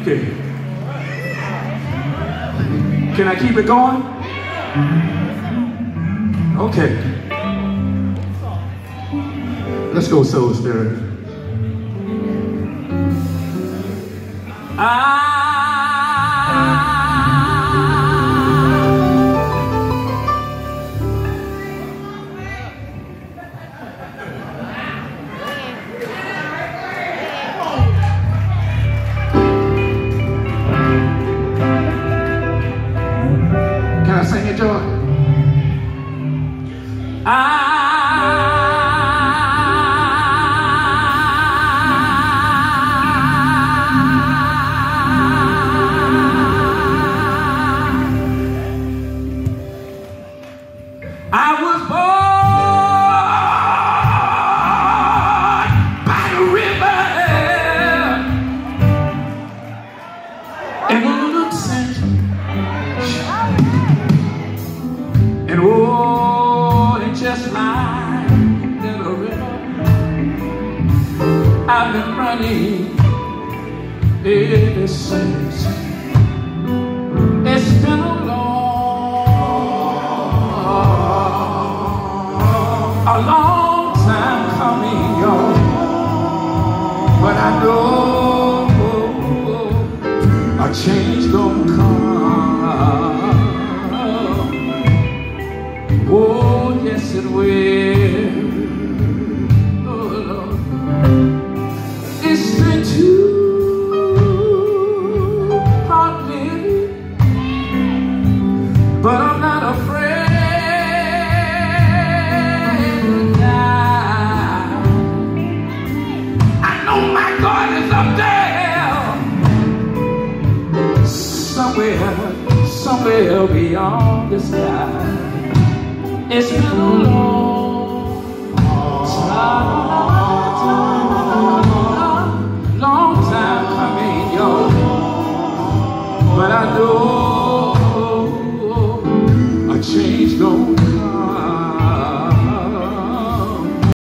Okay. Can I keep it going? Mm-hmm. Okay. Let's go, Soul Stirrers. I sing it, Joy? I was born And oh, it just like a river. I've been running ever since. It's been a long, a long time coming. But I know a change gonna come. well beyond the sky. It's been a long, long, long time coming, y'all. But I know a change.